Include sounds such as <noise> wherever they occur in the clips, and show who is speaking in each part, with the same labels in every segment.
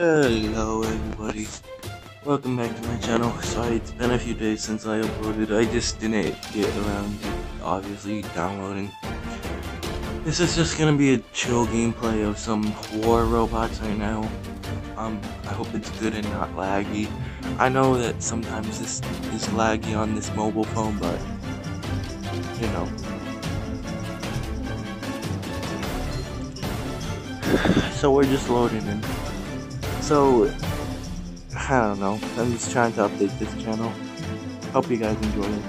Speaker 1: Hello everybody, welcome back to my channel. Sorry it's been a few days since I uploaded, I just didn't get around to obviously downloading. This is just gonna be a chill gameplay of some war robots right now. Um, I hope it's good and not laggy. I know that sometimes this is laggy on this mobile phone, but, you know. <sighs> So we're just loading in. So, I don't know. I'm just trying to update this channel. Hope you guys enjoy it.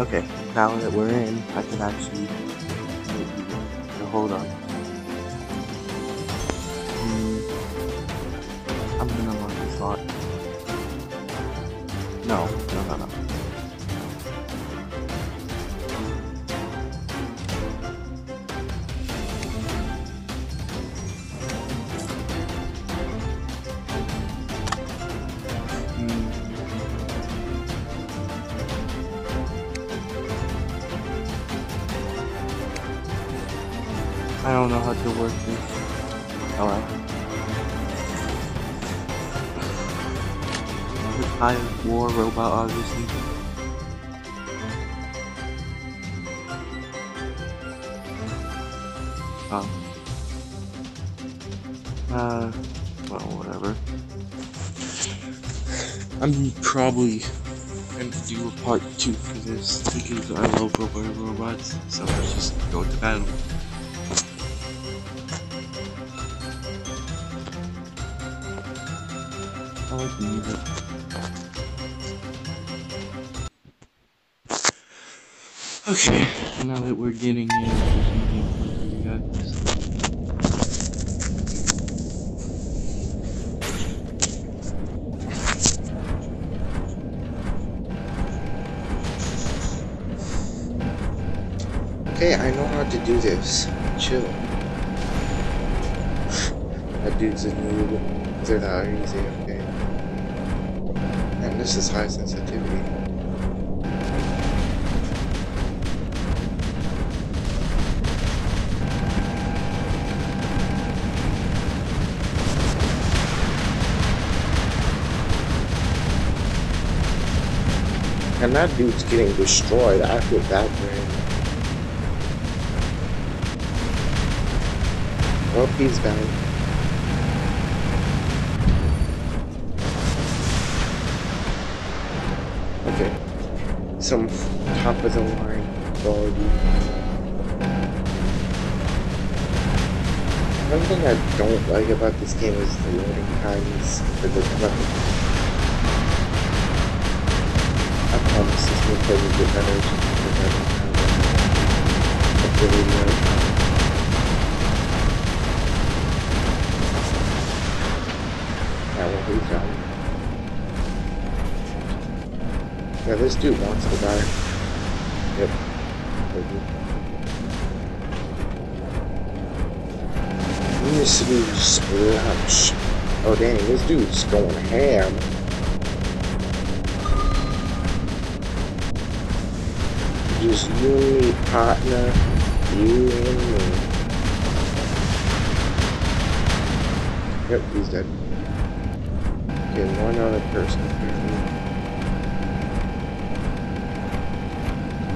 Speaker 1: Okay, now that we're in, I can actually. Hold on. Hmm, I'm gonna mark this lot. No, no, no, no. Probably going to do a part two for this because I love robot robots, so let's just go to battle. I like music. Okay, now that we're getting in, there's some gameplay
Speaker 2: do this. Chill. that dude's a noob. They're that easy, okay. And this is high sensitivity. And that dude's getting destroyed. I feel bad for him. Down. Okay. Some top of the line quality. One thing I don't like about this game is the loading times for the weapon. I promise this will play will get better a ability Yeah, this dude wants to die. Yep. This dude splash. Oh dang, this dude's going ham. Just you and me, partner. You and me. Yep, he's dead. Okay, one other person apparently.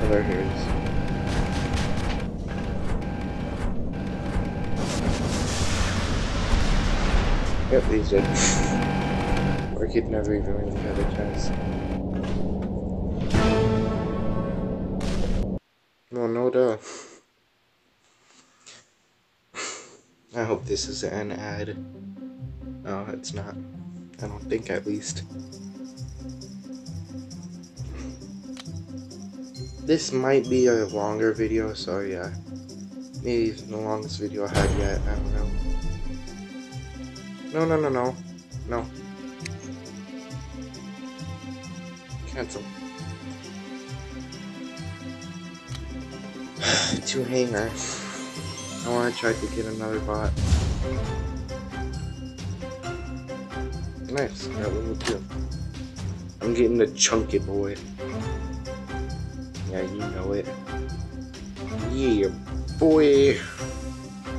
Speaker 2: Oh, there he is. Yep, he's dead. Or he'd never even really had a chance. No, no duh. I hope this is an ad. No, it's not. I don't think at least. This might be a longer video, so yeah. Maybe the longest video I had yet, I don't know. No, no, no, no. No. Cancel. <sighs> Two hanger. I want to try to get another bot. Nice, got level 2. I'm getting the chunky boy. Yeah, you know it. Yeah, boy.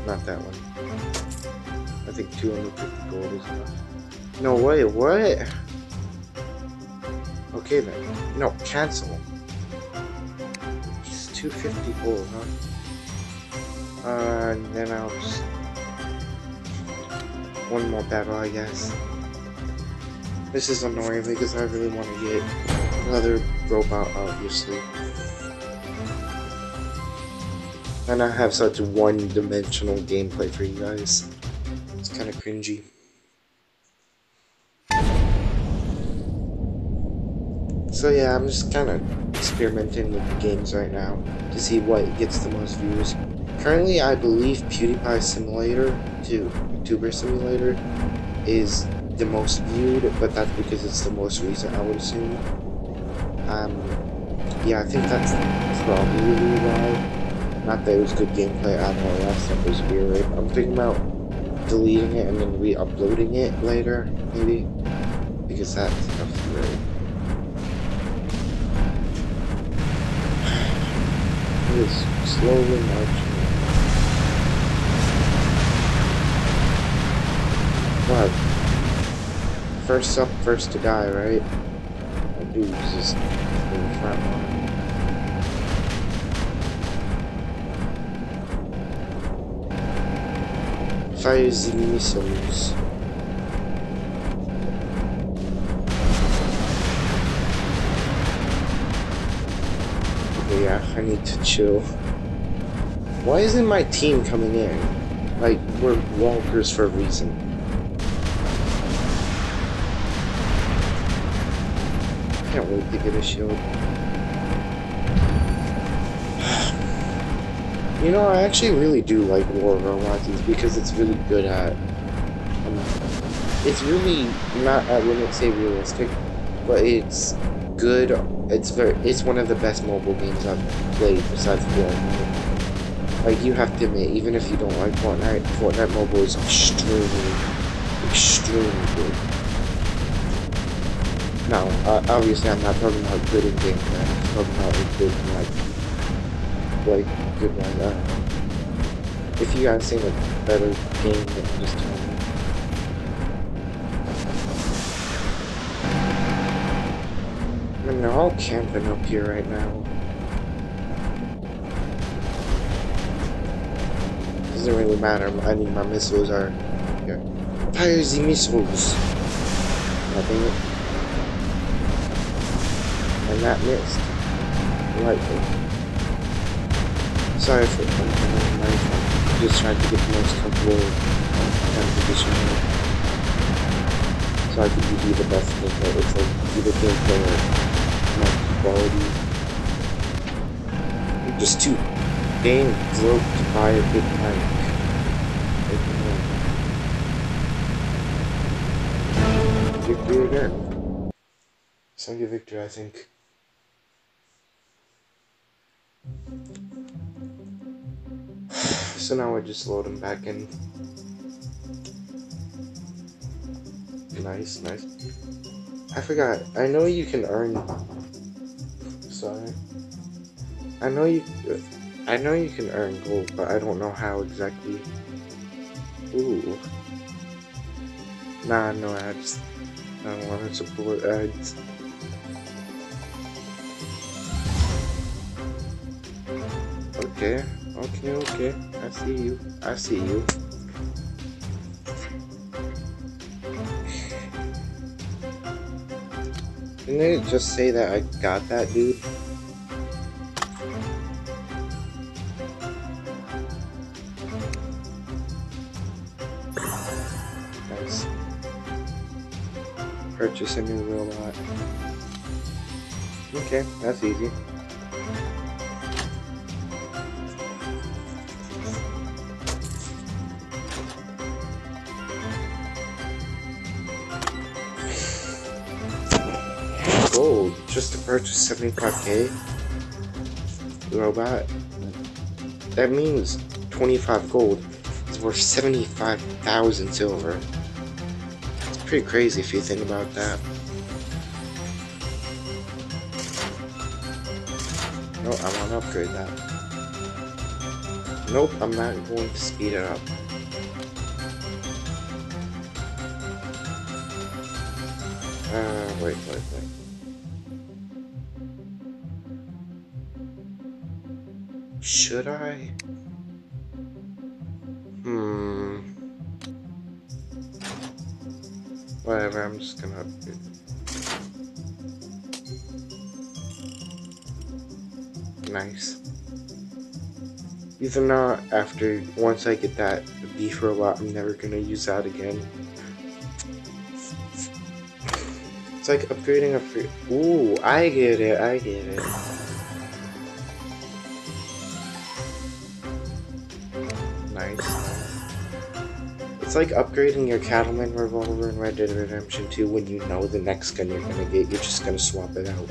Speaker 2: Not that one. I think 250 gold is enough. No way, what? Okay then. No, cancel. It's 250 gold, huh? Uh, and then I'll just... One more battle, I guess. This is annoying because I really want to get another robot, obviously. And I have such one-dimensional gameplay for you guys. It's kind of cringy. So yeah, I'm just kind of experimenting with the games right now to see what gets the most views. Currently, I believe PewDiePie Simulator 2, YouTuber Simulator, is the most viewed, but that's because it's the most recent, I would assume. Um, yeah, I think that's probably why. Not that it was good gameplay, I don't know, last time was weird. I'm thinking about deleting it and then re-uploading it later, maybe. Because that stuff's weird. <sighs> It is slowly marching. What? First up, first to die, right? That dude's just in front line. Fires the missiles. Okay, yeah, I need to chill. Why isn't my team coming in? Like, we're walkers for a reason. Can't wait to get a shield. <sighs> You know, I actually really do like War of Robots because it's really good at. Um, it's really not. I wouldn't say realistic, but it's good. It's very. It's one of the best mobile games I've played besides Fortnite. Like you have to admit, even if you don't like Fortnite, Fortnite mobile is extremely, extremely good. Now, uh, obviously, I'm not talking about good in game gameplay. I'm talking about a good like, like good one. Uh, if you guys seen a better game, just tell me. I mean, they're all camping up here right now. Doesn't really matter. I mean, my missiles are here. Fire the missiles. Nothing. And that missed. Lightly. Sorry for jumping my phone. Just trying to get the most comfortable of position. So I could give you the best gameplay. It's like either gameplay or like quality. Just too dang broke to buy a big mic. Victory again. Sunday victory, I think. So now I just load them back in. Nice, nice. I forgot. I know you can earn. Sorry. I know you. I know you can earn gold, but I don't know how exactly. Ooh. Nah, no ads. I don't want to support ads. Okay, okay, okay. I see you. I see you. Didn't they just say that I got that dude? Nice. Purchase a new robot. Okay, that's easy. purchased 75k robot, that means 25 gold is worth 75,000 silver. It's pretty crazy if you think about that. No, I want to upgrade that. Nope, I'm not going to speed it up. Uh, wait, wait, wait. Should I? Hmm. Whatever, I'm just gonna. Nice. Even though after, once I get that beef robot, I'm never gonna use that again. It's like upgrading a free. Ooh, I get it, I get it. It's like upgrading your Cattleman revolver in Red Dead Redemption 2 when you know the next gun you're gonna get, you're just gonna swap it out.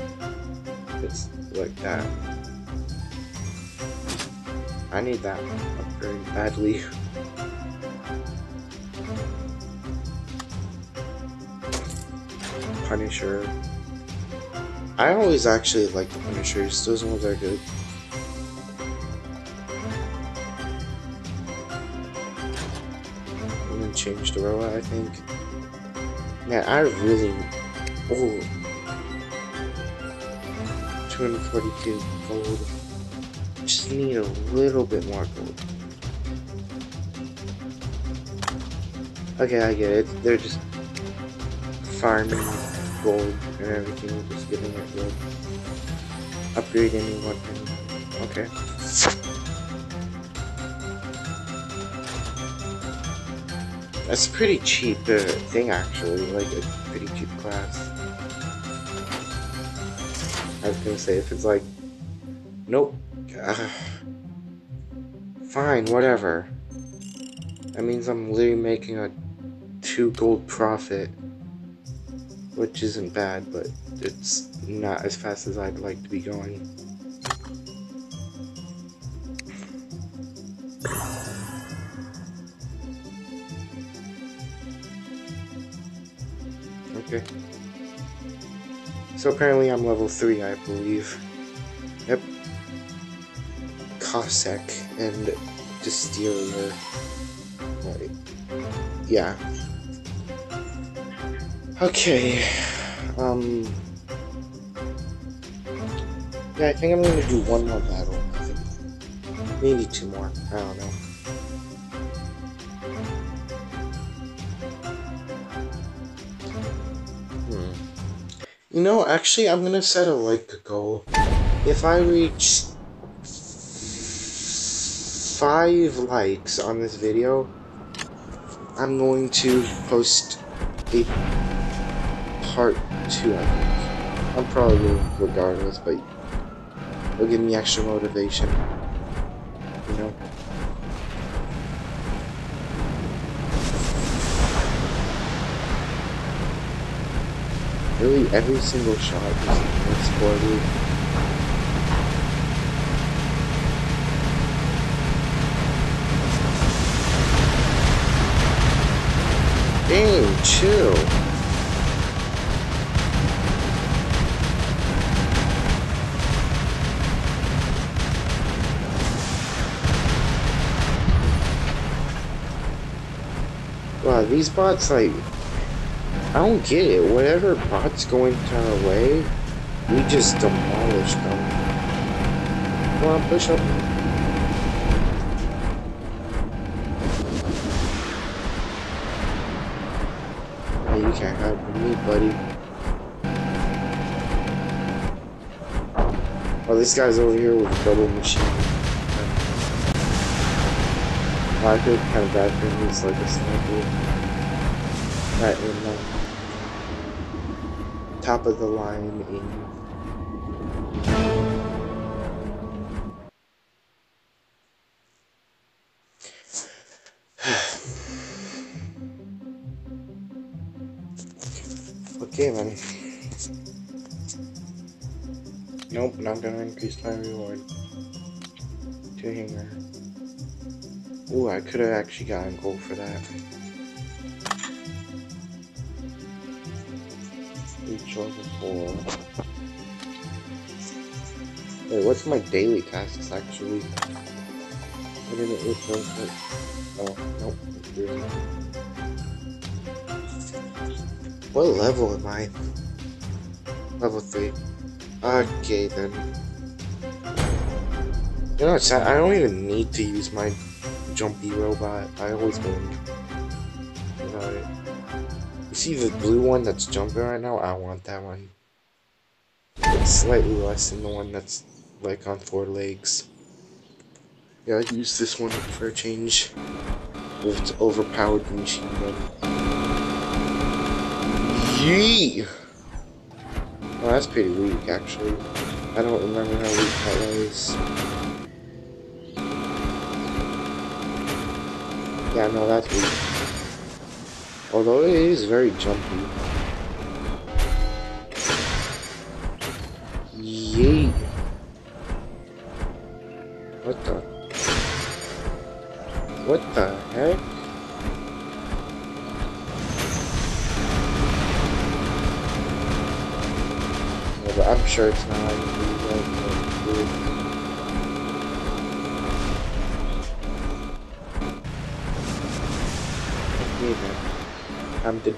Speaker 2: It's like that. I need that upgrade badly. Punisher. I always actually like the Punishers, those ones are good. And then change the robot, I think. Man, I really. Oh. 242 gold. Just need a little bit more gold. Okay, I get it. They're just farming gold and everything, just getting it gold. Upgrade any weapon. Okay. That's pretty cheap uh, thing, actually. Like a pretty cheap class. I was gonna say if it's like, nope. Ugh. Fine, whatever. That means I'm literally making a two gold profit which isn't bad, but it's not as fast as I'd like to be going. So apparently I'm level 3, I believe. Yep. Cossack and Distiller. Right. Yeah. Okay. Um. Yeah, I think I'm gonna do one more battle. Maybe two more. I don't know. You know, actually, I'm gonna set a like goal. If I reach five likes on this video, I'm going to post a part two, I think. I'm probably regardless, but it'll give me extra motivation. Really, every single shot is exploded. Dang, chill. Wow, these bots, like, I don't get it. Whatever bots going our way, we just demolish them. Come on, push up. Hey, you can't hide from me, buddy. Oh, this guy's over here with a double machine. I feel kind of bad for him. He's like a sniper. Right in the top of the line aim. okay, man. Nope, I'm not gonna increase my reward. Two hanger. Ooh, I could have actually gotten gold for that. Level. Wait, what's my daily tasks actually? I didn't. Oh, nope. What level am I? Level 3. Okay, then. You know, it's, I don't even need to use my jumpy robot. I always win. See the blue one that's jumping right now? I want that one. It's slightly less than the one that's like on four legs. Yeah, I'd use this one for a change. With its overpowered machine gun. Yee! Well, oh, that's pretty weak, actually. I don't remember how weak that was. Yeah, no, that's weak. Although it is very jumpy. Yee! What the? What the heck? Yeah, but I'm sure it's not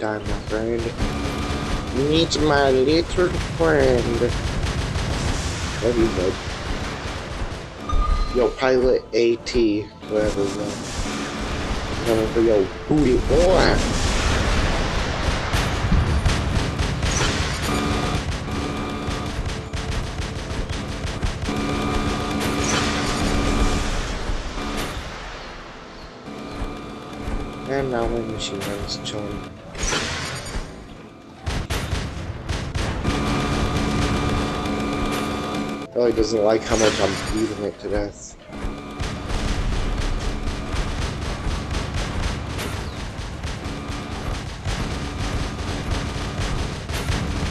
Speaker 2: Diamond friend. Meet my little friend. There you go. Yo, pilot AT, whatever, yo. Coming for your booty boy. And now my machine gun is chilling. Really doesn't like how much I'm beating it to death.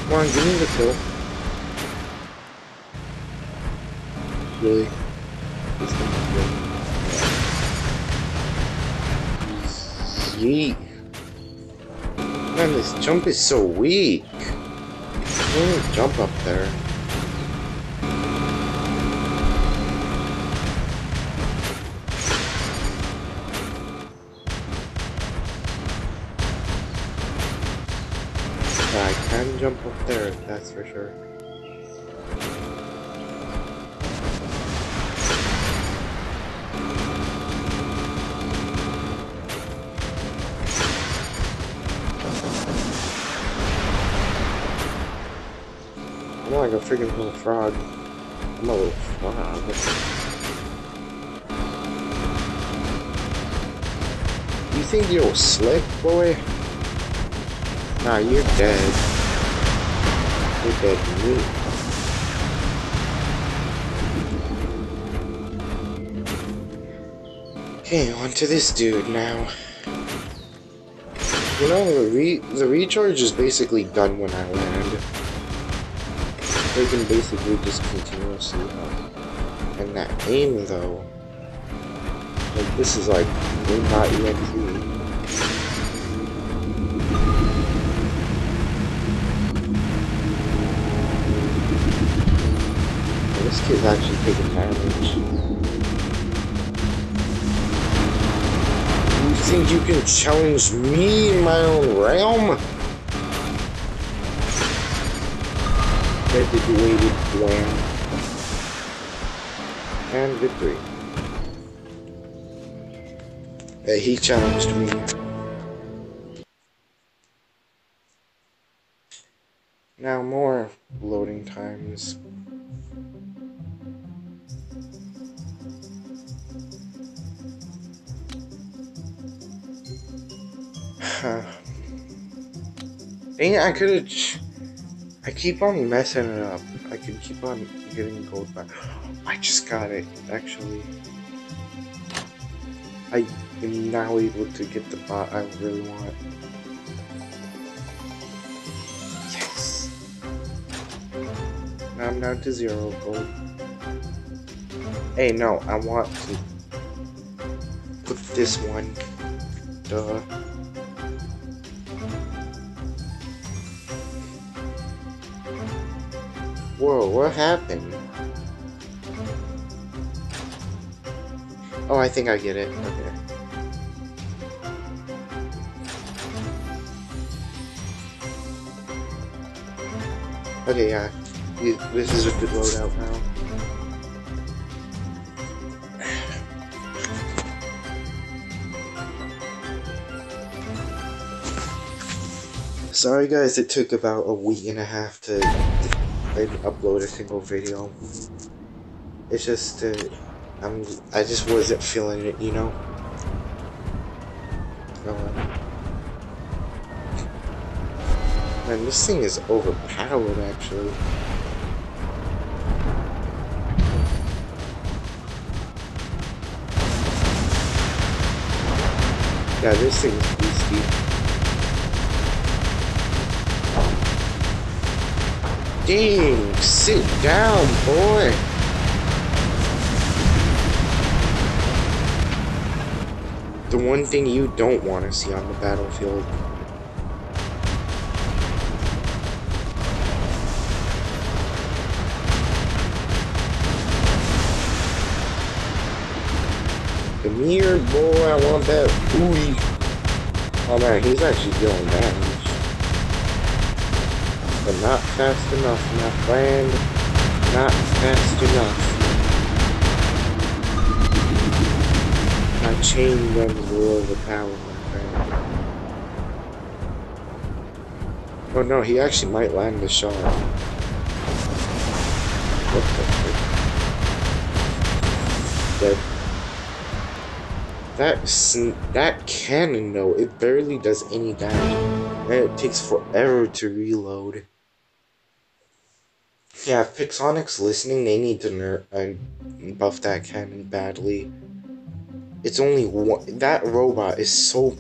Speaker 2: Come on, give me the kill. Really? Yeet. Man, this jump is so weak. I can't jump up there. Uh, I can jump up there, that's for sure. I'm like a freaking little frog. I'm a little frog. You think you're slick, boy? Nah, you're dead. You're dead to me. Okay, on to this dude now. You know, the, re the recharge is basically done when I land. They can basically just continuously. And that aim, though, like, this is like, we're not ENT. This kid's actually taking damage. You think you can challenge me in my own realm? Graduated bland. And victory. Yeah, he challenged me. Now more loading times. Dang it, I could have. I keep on messing it up. I can keep on getting gold back. <gasps> I just got it, actually. I am now able to get the bot I really want. Yes! I'm down to zero gold. Hey, no, I want to put this one. Duh. Whoa, what happened? Oh, I think I get it. Okay. Okay, yeah. This is a good loadout now. Sorry guys, it took about a week and a half to upload a single video. It's just, uh, I'm, I just wasn't feeling it, you know? Oh, Man, this thing is overpowered, actually. Yeah, this thing's beastie. Dang, sit down, boy. The one thing you don't want to see on the battlefield. Come here, boy, I want that booty. Oh man, he's actually dealing damage. But not fast enough, my friend. Not fast enough. My chain guns will overpower my friend. Oh no, he actually might land the shot. What the frick? Dead. That sn that cannon though, it barely does any damage, and it takes forever to reload. Yeah, Pixonic's listening, they need to nerf and uh, buff that cannon badly. It's only one. That robot is so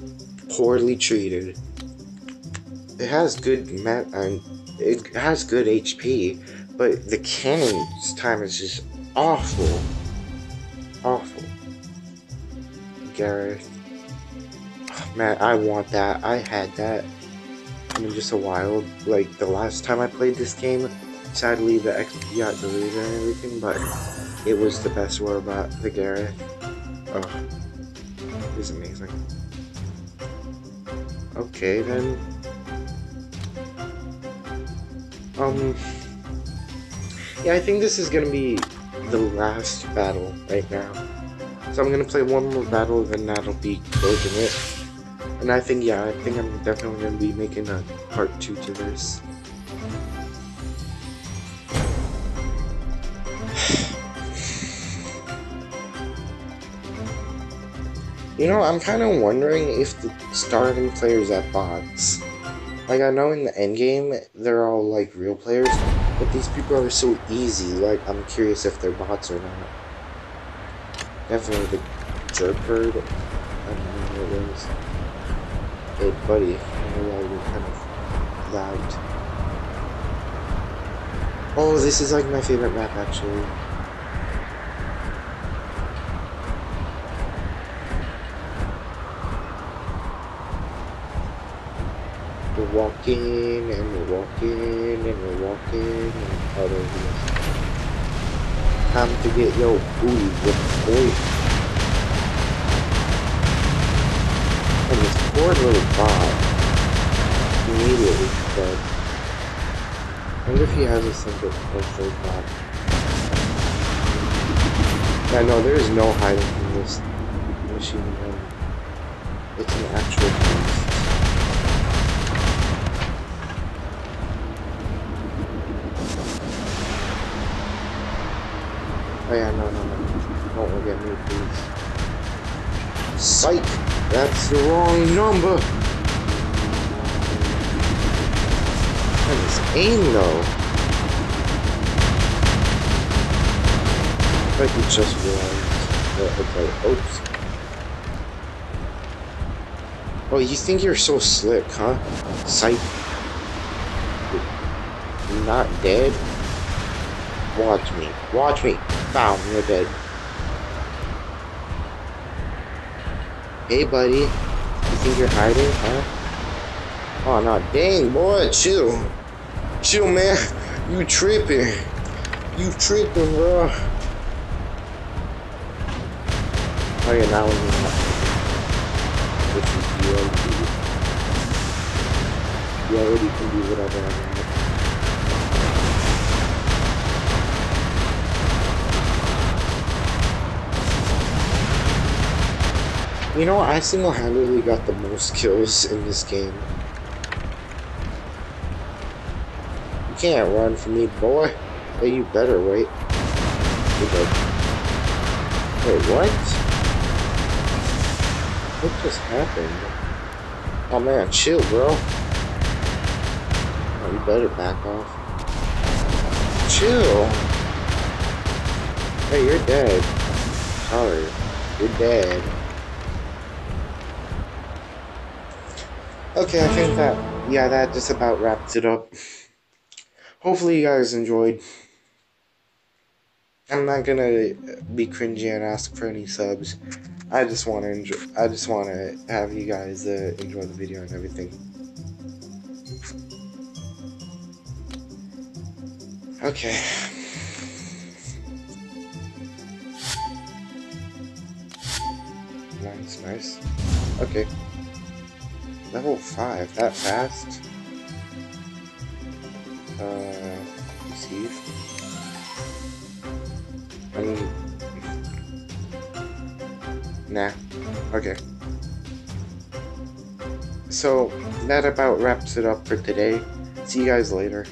Speaker 2: poorly treated. It has good mat and um, it has good HP, but the cannon's time is just awful. Awful. Gareth. Man, I want that. I had that in just a while. Like, the last time I played this game, sadly the XP got deleted and everything, but it was the best robot, the Gareth. Oh, it's amazing. Okay, then. Um, yeah, I think this is gonna be the last battle right now. So I'm gonna play one more battle, then that'll be closing it. And I think, yeah, I think I'm definitely gonna be making a part two to this. You know, I'm kind of wondering if the starting players are bots. Like, I know in the end game, they're all, like, real players, but these people are so easy, like, I'm curious if they're bots or not. Definitely the jerk herd. I don't know who it is. Hey, buddy. I know you're kind of loud. Oh, this is like my favorite map, actually. Walking, and we're walking, and we're walking, and oh, there he is. Time to get your booty whipped, boy. And this poor little bot immediately dead. I wonder if he has a single third bot. Yeah, no, there is no hiding from this machine gun. It's an actual beast. Oh yeah, no, no, no. Don't look at me, please. Psych! That's the wrong number! And his aim, though. I think just realized that, uh, okay, oops. Oh, you think you're so slick, huh? Psych. You're not dead? Watch me. Watch me. Bow, you're dead. Hey, buddy. You think you're hiding, huh? Oh, no. Dang, boy. Chill. Chill, man. You tripping. You tripping, bro. Oh, yeah, now we're not. Which you already. You already can do whatever You know, I single-handedly got the most kills in this game. You can't run from me, boy. Hey, you better wait. Wait, what? What just happened? Oh man, chill, bro. Oh, you better back off. Chill. Hey, you're dead. Sorry. You're dead. Okay, I think that, yeah, that just about wraps it up. Hopefully you guys enjoyed. I'm not gonna be cringy and ask for any subs. I just want to enjoy. I just want to have you guys uh, enjoy the video and everything. Okay. Nice, nice. Okay. Level 5, that fast? Uh, receive. I mean, nah. Okay. So, that about wraps it up for today. See you guys later.